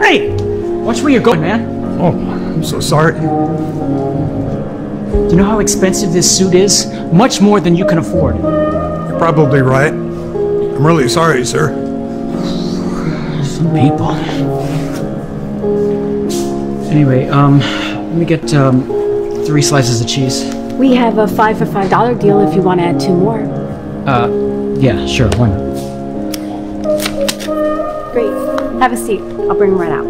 Hey! Watch where you're going, man. Oh, I'm so sorry. Do you know how expensive this suit is? Much more than you can afford. You're probably right. I'm really sorry, sir. Some people. Anyway, um, let me get, um, three slices of cheese. We have a five for five dollar deal if you want to add two more. Uh, yeah, sure, why not? Great. Have a seat. I'll bring them right out.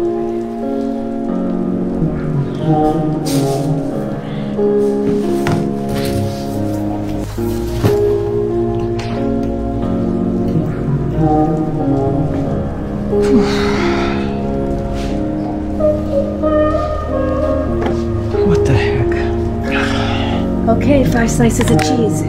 What the heck? Okay, five slices of cheese.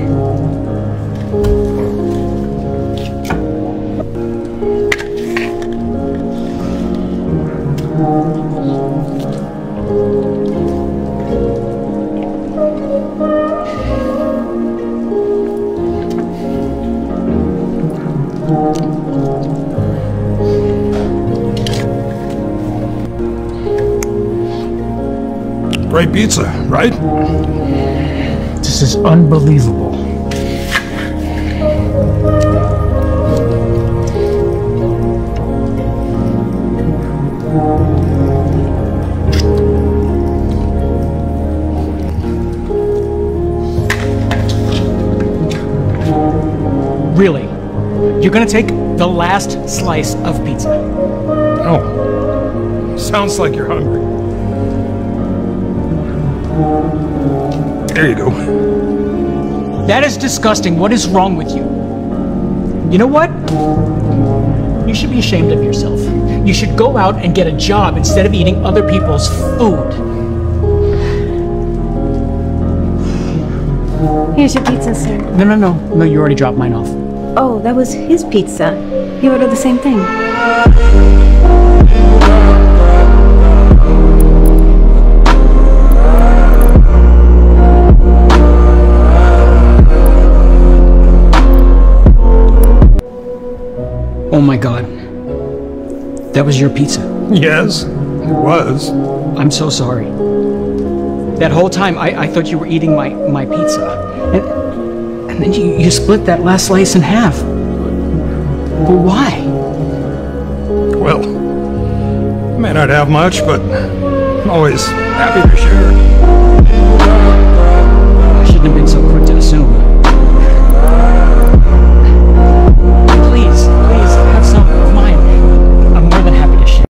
Great pizza, right? This is unbelievable. Really? You're gonna take the last slice of pizza? Oh, sounds like you're hungry. There you go. That is disgusting. What is wrong with you? You know what? You should be ashamed of yourself. You should go out and get a job instead of eating other people's food. Here's your pizza, sir. No, no, no. No, you already dropped mine off. Oh, that was his pizza. He ordered the same thing. Oh my god. That was your pizza. Yes, it was. I'm so sorry. That whole time I, I thought you were eating my, my pizza. And, and you, you split that last slice in half. But why? Well, I may not have much, but I'm always happy to share.